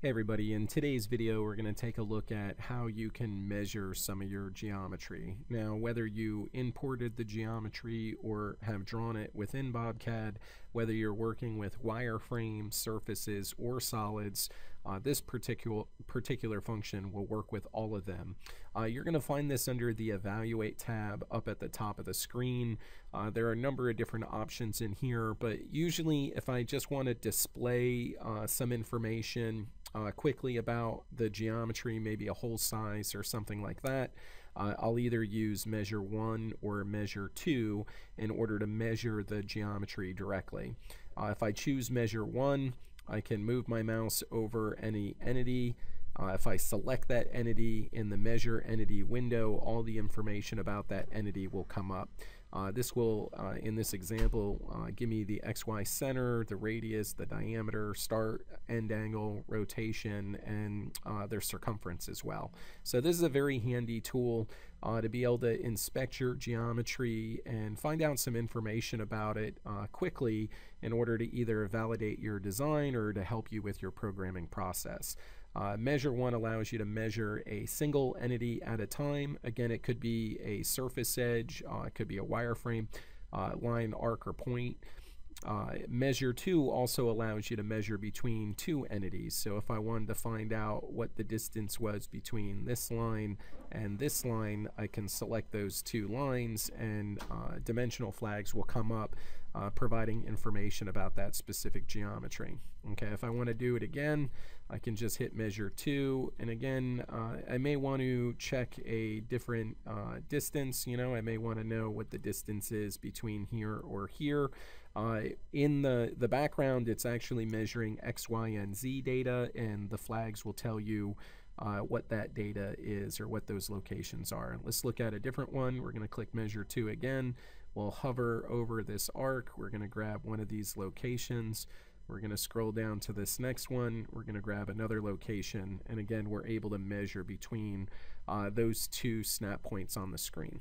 Hey everybody, in today's video we're going to take a look at how you can measure some of your geometry. Now whether you imported the geometry or have drawn it within BobCAD, whether you're working with wireframe, surfaces, or solids, uh, this particular, particular function will work with all of them. Uh, you're going to find this under the Evaluate tab up at the top of the screen. Uh, there are a number of different options in here, but usually if I just want to display uh, some information uh, quickly about the geometry, maybe a hole size or something like that, uh, I'll either use measure 1 or measure 2 in order to measure the geometry directly. Uh, if I choose measure 1, I can move my mouse over any entity. Uh, if I select that entity in the measure entity window, all the information about that entity will come up. Uh, this will, uh, in this example, uh, give me the XY center, the radius, the diameter, start, end angle, rotation, and uh, their circumference as well. So this is a very handy tool uh, to be able to inspect your geometry and find out some information about it quickly in order to either validate your design or to help you with your programming process. Uh, measure one allows you to measure a single entity at a time. Again, it could be a surface edge, uh, it could be a wireframe, uh, line, arc, or point. Uh, measure 2 also allows you to measure between two entities. So if I wanted to find out what the distance was between this line and this line, I can select those two lines and uh, dimensional flags will come up uh, providing information about that specific geometry. Okay, if I want to do it again, I can just hit measure 2 and again uh, I may want to check a different uh, distance you know I may want to know what the distance is between here or here uh, in the the background it's actually measuring X Y and Z data and the flags will tell you uh, what that data is or what those locations are. Let's look at a different one. We're going to click measure 2 again. We'll hover over this arc. We're going to grab one of these locations. We're going to scroll down to this next one. We're going to grab another location. And again, we're able to measure between uh, those two snap points on the screen.